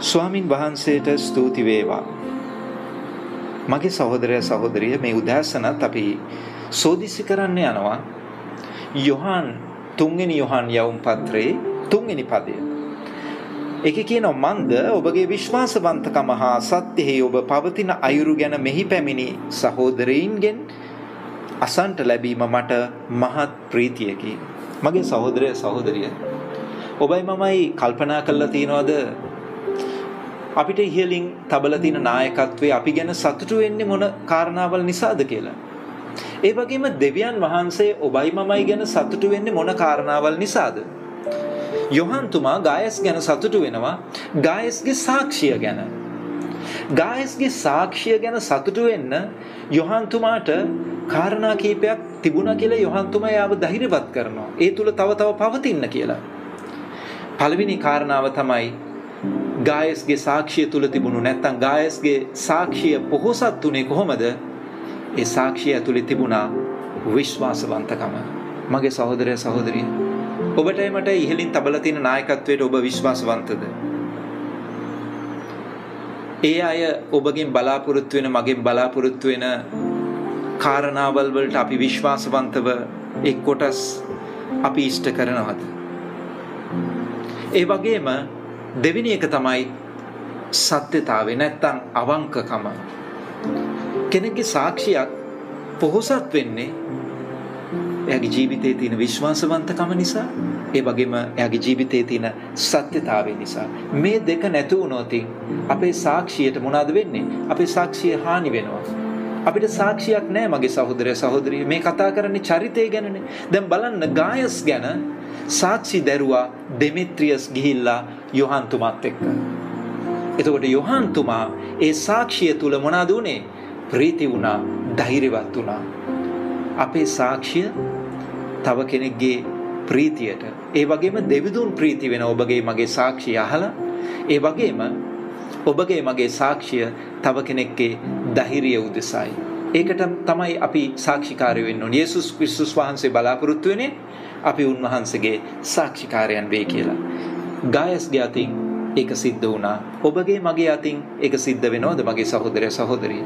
ස්වාමින් වහන්සේට ස්තුති වේවා. මගේ සහෝදරය සහෝදරිය මේ උදෑසනත් අපි සෝදිසි කරන්න යනවා. යොහන් තුන්වෙනි යොහන් යවුම් පත්‍රයේ තුන්වෙනි පදය. ඒකේ කියනවා මන්ද ඔබගේ විශ්වාසවන්තකම හා සත්‍යෙහි ඔබ පවතින අයුරු ගැන මෙහි පැමිණි සහෝදරයින්ගෙන් අසන්ට ලැබීම මට මහත් ප්‍රීතියකි. මගේ සහෝදරය සහෝදරිය ඔබයි මමයි කල්පනා කරලා තියනවාද අපිට ඉහලින් තබල තියෙන නායකත්වයේ අපි ගැන සතුටු වෙන්නේ මොන කාරණාවල් නිසාද කියලා. ඒ වගේම දෙවියන් වහන්සේ ඔබයි මමයි ගැන සතුටු වෙන්නේ මොන කාරණාවල් නිසාද? යොහන්තුමා ගායස් ගැන සතුටු වෙනවා ගායස්ගේ සාක්ෂිය ගැන. ගායස්ගේ සාක්ෂිය ගැන සතුටු වෙන්න යොහන්තුමාට කාරණා කීපයක් තිබුණා කියලා යොහන්තුමා යාව ධෛර්යවත් කරනවා. ඒ තුල තව තව පවතින්න කියලා. පළවෙනි කාරණාව තමයි ගායස්ගේ සාක්ෂිය තුල තිබුණු නැත්තම් ගායස්ගේ සාක්ෂිය පොහොසත් උනේ කොහොමද? ඒ සාක්ෂිය ඇතුලේ තිබුණා විශ්වාසවන්තකම. මගේ සහෝදරය සහෝදරිය ඔබටයි මට ඉහලින් තබලා තියෙන නායකත්වයට ඔබ විශ්වාසවන්තද? ඒ අය ඔබගෙන් බලාපොරොත්තු වෙන මගෙන් බලාපොරොත්තු වෙන කාරණාවල් වලට අපි විශ්වාසවන්තව එක් කොටස් අපි ඉෂ්ට කරනවද? ඒ වගේම දෙවෙනි එක තමයි සත්‍යතාවේ නැත්තම් අවංකකම. කෙනෙක්ගේ සාක්ෂියක් පොහොසත් වෙන්නේ එයාගේ ජීවිතයේ තියෙන විශ්වාසවන්තකම නිසා ඒ වගේම එයාගේ ජීවිතයේ තියෙන සත්‍යතාවය නිසා. මේ දෙක නැති වුණොත් අපේ සාක්ෂියට මොනවද වෙන්නේ? අපේ සාක්ෂිය හානි වෙනවා. අපිට සාක්ෂියක් නැහැ මගේ සහෝදරය සහෝදරිය. මේ කතා කරන්නේ චරිතය ගැනනේ. දැන් බලන්න ගායස් ගැන සාක්ෂි දැරුවා දෙමිත්‍රියස් ගිහිල්ලා යොහන්තුමාත් එක්ක. එතකොට යොහන්තුමා ඒ සාක්ෂිය තුල මොනවද උනේ ප්‍රීති වුණා ධෛර්යවත් වුණා. අපේ සාක්ෂිය තව කෙනෙක්ගේ ප්‍රීතියට ඒ වගේම දෙවිදුන් ප්‍රීති වෙන ඔබගේ මගේ සාක්ෂිය අහලා ඒ වගේම ඔබගේ මගේ සාක්ෂිය තව කෙනෙක්ගේ ධෛර්යය උදෙසායි. ඒකට තමයි අපි සාක්ෂිකාරය වෙන්න ඕනේ. යේසුස් ක්‍රිස්තුස් වහන්සේ බලාපොරොත්තු වෙන්නේ අපි උන්වහන්සේගේ සාක්ෂිකාරයන් වෙයි කියලා ගායස්ගේ අතින් ඒක සිද්ධ වුණා ඔබගේ මගේ අතින් ඒක සිද්ධ වෙනවද මගේ සහෝදරය සහෝදරිය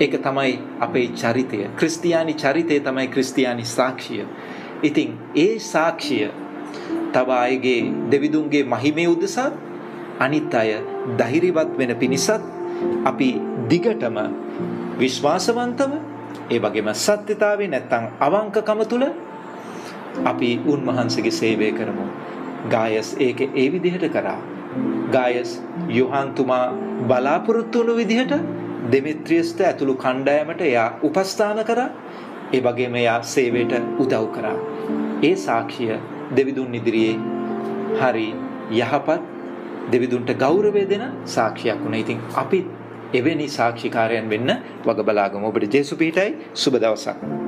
ඒක තමයි අපේ චරිතය. ක්‍රිස්තියානි චරිතය තමයි ක්‍රිස්තියානි සාක්ෂිය. ඉතින් ඒ සාක්ෂිය තව අයගේ දෙවිදුන්ගේ මහිමේ උදෙසා අනිත් අය ධෛර්යවත් වෙන පිණිසත් අපි දිගටම විශ්වාසවන්තව ඒ වගේම සත්‍යතාවේ නැත්තම් අවංකකම තුල අපි උන්වහන්සේගේ සේවය කරමු. ගායස් ඒක ඒ විදිහට කරා. ගායස් යොහන්තුමා බලාපොරොත්තු වුණු විදිහට දෙමිත්‍රියස්ට ඇතුළු කණ්ඩායමට එයා උපස්ථාන කරා. ඒ වගේම එයා සේවයට උදව් කරා. ඒ සාක්ෂිය දෙවිදුන් ඉදිරියේ හරි යහපත් දෙවිදුන්ට ගෞරවය දෙන සාක්ෂියක් වුණා. ඉතින් අපි එවැනි සාක්ෂිකාරයන් වෙන්න වග බලාගමු. ඔබට ජේසු පීඨයි සුබ දවසක්.